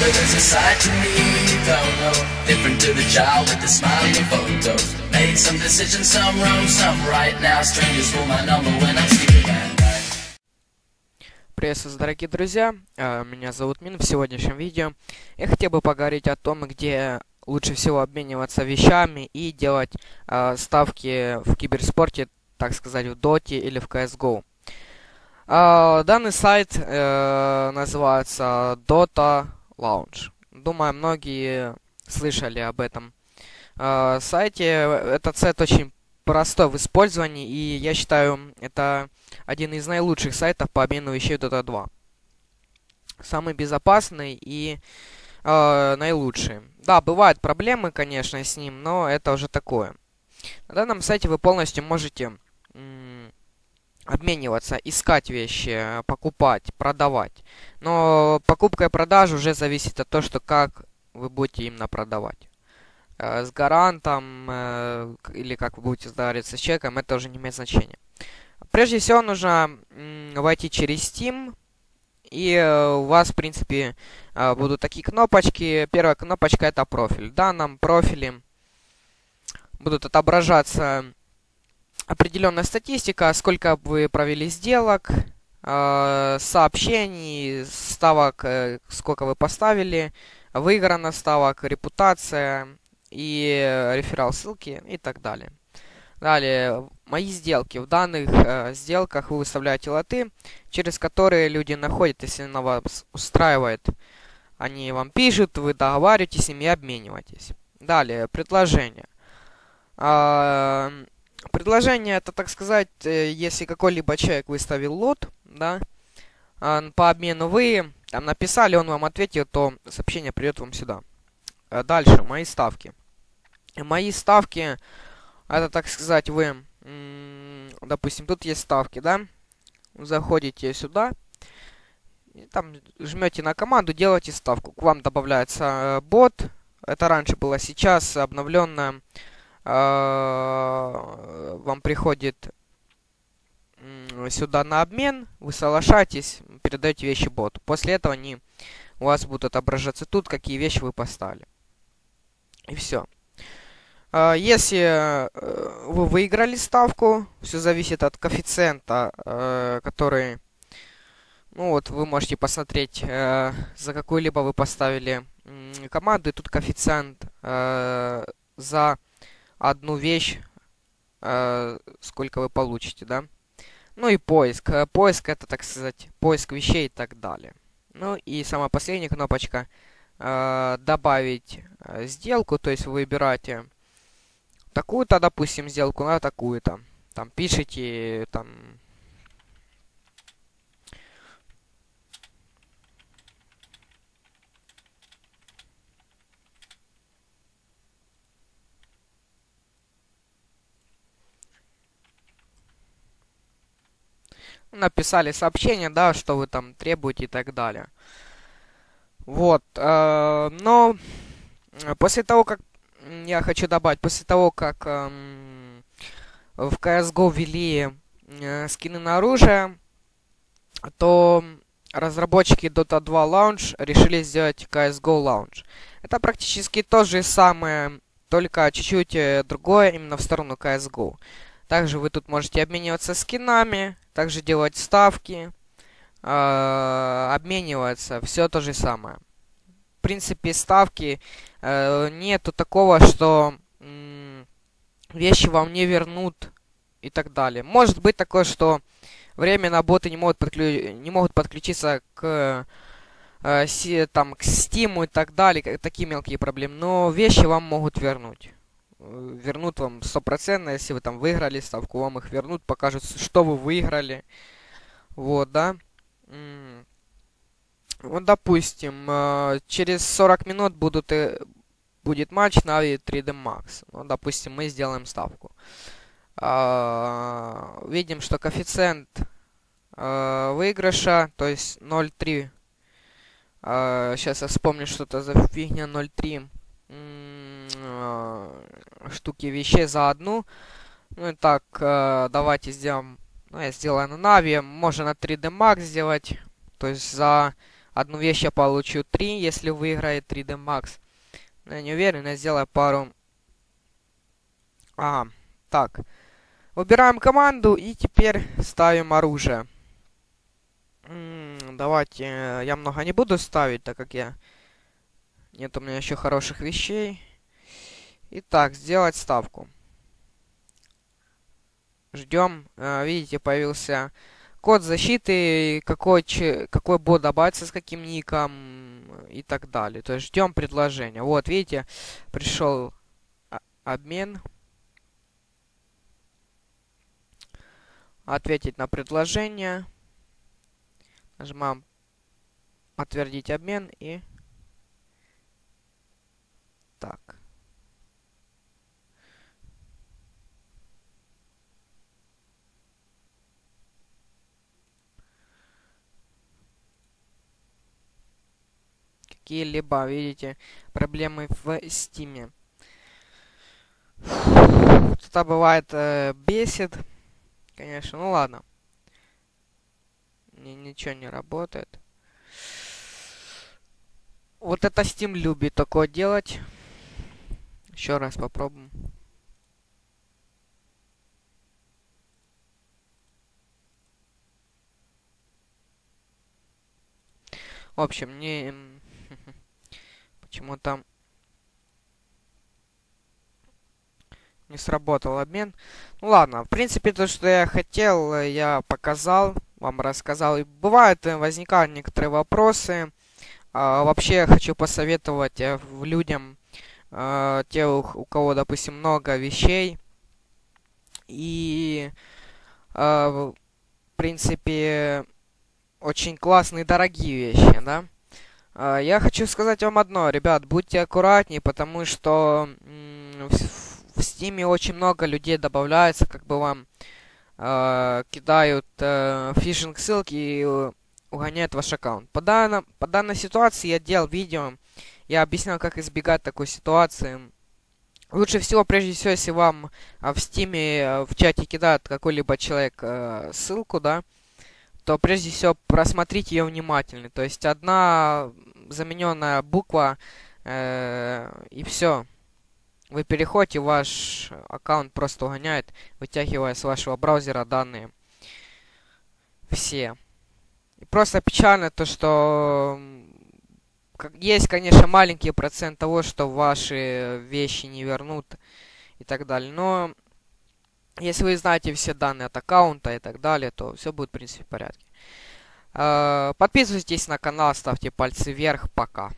Father, there's a side to me you don't know. Different to the child with the smiling photos. Made some decisions, some wrong, some right. Now strangers for my number when I'm sleeping at. Приветствую, дорогие друзья, Э, меня зовут Мин. В сегодняшнем видео я хотел бы поговорить о том, где лучше всего обмениваться вещами и делать э, ставки в киберспорте, так сказать, в Доте или в CSGO. Э, данный сайт называется Dota Lounge. Думаю, многие слышали об этом э, сайте. Этот сайт очень простой в использовании, и я считаю, это один из наилучших сайтов по обмену вещей Dota 2. Самый безопасный и э, наилучший. Да, бывают проблемы, конечно, с ним, но это уже такое. На данном сайте вы полностью можете обмениваться, искать вещи, покупать, продавать. Но покупка и продажа уже зависит от того, что как вы будете именно продавать. Э, с гарантом э, или как вы будете договариваться с человеком, это уже не имеет значения. Прежде всего нужно войти через Steam, и э, у вас, в принципе, э, будут такие кнопочки. Первая кнопочка это профиль. В данном профиле будут отображаться определенная статистика, сколько вы провели сделок, э, сообщений, ставок, э, сколько вы поставили, выиграно ставок, репутация и э, реферал ссылки и так далее. Далее, мои сделки. В данных э, сделках вы выставляете лоты, через которые люди находят, если на вас устраивает. Они вам пишут, вы договариваетесь с ними и обмениваетесь. Далее, предложение. А, предложение это, так сказать, э, если какой-либо человек выставил лот, да, а, по обмену вы там написали, он вам ответил, то сообщение придет вам сюда. А Дальше, мои ставки. Мои ставки, это, так сказать, вы, допустим, тут есть ставки, да, заходите сюда, и там жмете на команду, делаете ставку. К вам добавляется э, бот, это раньше было, сейчас обновленно э, вам приходит сюда на обмен, вы соглашаетесь, передаете вещи боту. После этого они у вас будут отображаться тут, какие вещи вы поставили. И все. Если э, вы выиграли ставку, все зависит от коэффициента, э, который, ну вот, вы можете посмотреть, э, за какую-либо вы поставили команду, и тут коэффициент за одну вещь, э, сколько вы получите, да. Ну и поиск. Э, Поиск это, так сказать, поиск вещей и так далее. Ну и самая последняя кнопочка э, добавить сделку, то есть вы выбираете такую-то, допустим, сделку на такую-то. Там пишите, там... Написали сообщение, да, что вы там требуете и так далее. Вот. э, но э, после того, как я хочу добавить, после того, как эм, в CSGO ввели э, скины на оружие, то разработчики Dota 2 Launch решили сделать CSGO Launch. Это практически то же самое, только чуть-чуть э, другое именно в сторону CSGO. Также вы тут можете обмениваться скинами, также делать ставки, э, обмениваться, все то же самое. В принципе, ставки э, нету такого, что вещи вам не вернут и так далее. Может быть такое, что временно боты не могут, подклю... не могут подключиться к э, там, к Steam и так далее, такие мелкие проблемы, но вещи вам могут вернуть. Э, Вернут вам стопроцентно, если вы там выиграли ставку, вам их вернут, покажут, что вы выиграли. Вот, да. Вот, допустим, э, через 40 минут будут, э, будет матч Navi 3D Max. Ну, допустим, мы сделаем ставку. А, видим, что коэффициент выигрыша, то есть 0,3. сейчас я вспомню, что это за фигня 0,3 м, э, штуки вещей за одну. Ну и так, э, давайте сделаем... Ну, я сделаю на Нави. Можно на 3D Max сделать. То есть за одну вещь я получу 3, если выиграет 3D Max. Но я не уверен, я сделаю пару... Ага, так. Выбираем команду и теперь ставим оружие. М -м, давайте, э, я много не буду ставить, так как я... Нет у меня еще хороших вещей. Итак, сделать ставку. Ждем. Э, видите, появился код защиты, какой, какой бот добавится с каким ником и так далее. То есть ждем предложения. Вот, видите, пришел обмен. Ответить на предложение. Нажимаем подтвердить обмен и так. Какие-либо, видите, проблемы в стиме. Это бывает э, бесит, конечно, ну ладно. Ни, ничего не работает. Вот это Steam любит такое делать. Еще раз попробуем. В общем, не Почему там не сработал обмен. Ну ладно, в принципе, то, что я хотел, я показал, вам рассказал. И бывают, э, возникают некоторые вопросы. А, вообще, хочу посоветовать э, людям, а, те, у кого, допустим, много вещей. И, а, в принципе, очень классные, дорогие вещи, да. А, я хочу сказать вам одно, ребят, будьте аккуратнее, потому что в Стиме очень много людей добавляется, как бы вам э, кидают э, фишинг ссылки и э, угоняют ваш аккаунт. По, данном, по данной ситуации я делал видео, я объяснял, как избегать такой ситуации. Лучше всего, прежде всего, если вам э, в стиме э, в чате кидает какой-либо человек э, ссылку, да, то прежде всего просмотрите ее внимательно. То есть одна замененная буква э, и все. Вы переходите, ваш аккаунт просто угоняет, вытягивая с вашего браузера данные. Все. И просто печально то, что есть, конечно, маленький процент того, что ваши вещи не вернут и так далее. Но если вы знаете все данные от аккаунта и так далее, то все будет, в принципе, в порядке. Э, подписывайтесь на канал, ставьте пальцы вверх. Пока.